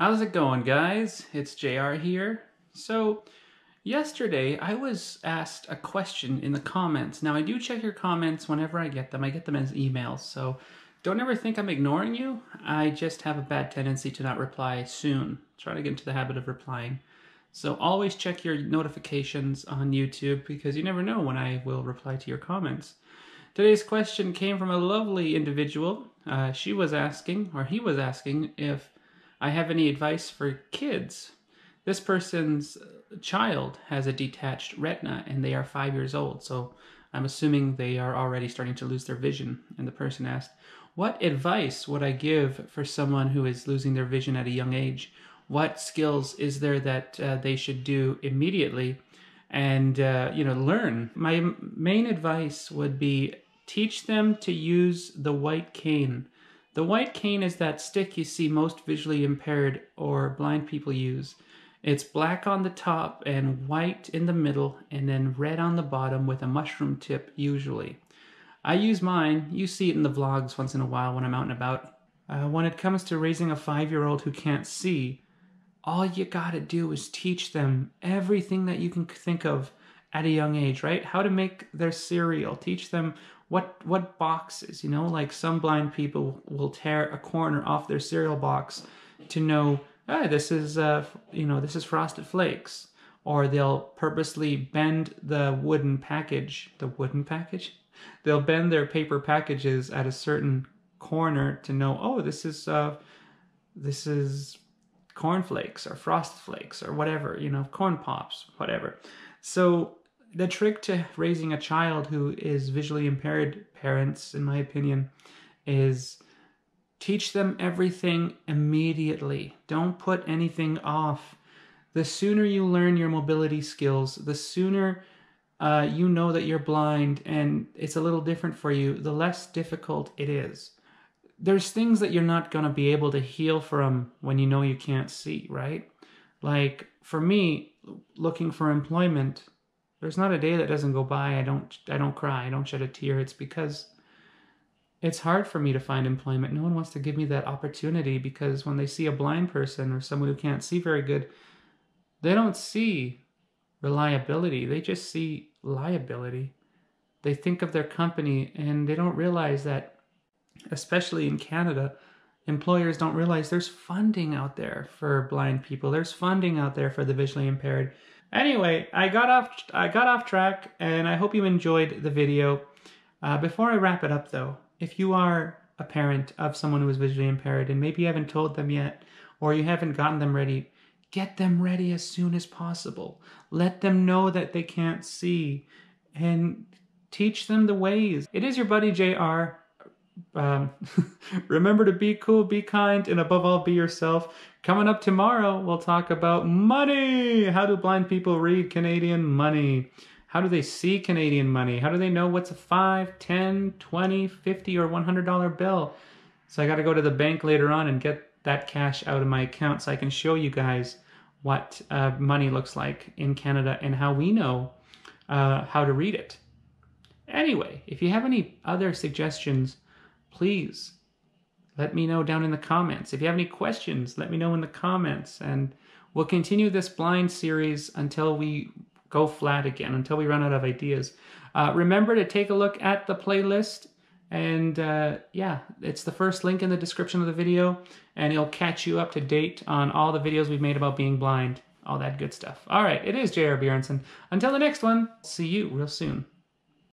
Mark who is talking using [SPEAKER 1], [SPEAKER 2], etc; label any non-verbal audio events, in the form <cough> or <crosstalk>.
[SPEAKER 1] How's it going, guys? It's JR here. So, yesterday I was asked a question in the comments. Now, I do check your comments whenever I get them, I get them as emails. So, don't ever think I'm ignoring you. I just have a bad tendency to not reply soon. Try to get into the habit of replying. So, always check your notifications on YouTube because you never know when I will reply to your comments. Today's question came from a lovely individual. Uh, she was asking, or he was asking, if I have any advice for kids. This person's child has a detached retina and they are five years old, so I'm assuming they are already starting to lose their vision. And the person asked, What advice would I give for someone who is losing their vision at a young age? What skills is there that uh, they should do immediately and uh, you know learn? My main advice would be teach them to use the white cane the white cane is that stick you see most visually impaired or blind people use. It's black on the top and white in the middle and then red on the bottom with a mushroom tip usually. I use mine. You see it in the vlogs once in a while when I'm out and about. Uh, when it comes to raising a five-year-old who can't see, all you gotta do is teach them everything that you can think of at a young age, right? How to make their cereal. Teach them what what boxes, you know, like some blind people will tear a corner off their cereal box to know, ah, this is uh, you know, this is frosted flakes. Or they'll purposely bend the wooden package, the wooden package? They'll bend their paper packages at a certain corner to know, oh, this is uh this is cornflakes or frost flakes or whatever, you know, corn pops, whatever. So the trick to raising a child who is visually impaired, parents, in my opinion, is teach them everything immediately. Don't put anything off. The sooner you learn your mobility skills, the sooner uh, you know that you're blind and it's a little different for you, the less difficult it is. There's things that you're not going to be able to heal from when you know you can't see, right? Like for me, looking for employment, there's not a day that doesn't go by I don't I don't cry, I don't shed a tear. It's because it's hard for me to find employment. No one wants to give me that opportunity because when they see a blind person or someone who can't see very good, they don't see reliability. They just see liability. They think of their company and they don't realize that especially in Canada, employers don't realize there's funding out there for blind people. There's funding out there for the visually impaired. Anyway, I got off I got off track and I hope you enjoyed the video. Uh, before I wrap it up though, if you are a parent of someone who is visually impaired and maybe you haven't told them yet or you haven't gotten them ready, get them ready as soon as possible. Let them know that they can't see and teach them the ways. It is your buddy JR um, <laughs> remember to be cool, be kind, and above all, be yourself. Coming up tomorrow, we'll talk about money. How do blind people read Canadian money? How do they see Canadian money? How do they know what's a 5, 10, 20, 50, or $100 bill? So I got to go to the bank later on and get that cash out of my account so I can show you guys what uh, money looks like in Canada and how we know uh, how to read it. Anyway, if you have any other suggestions, please let me know down in the comments. If you have any questions, let me know in the comments. And we'll continue this blind series until we go flat again, until we run out of ideas. Uh, remember to take a look at the playlist. And uh, yeah, it's the first link in the description of the video. And it'll catch you up to date on all the videos we've made about being blind. All that good stuff. All right, it is J.R. Bjornson. Until the next one, see you real soon.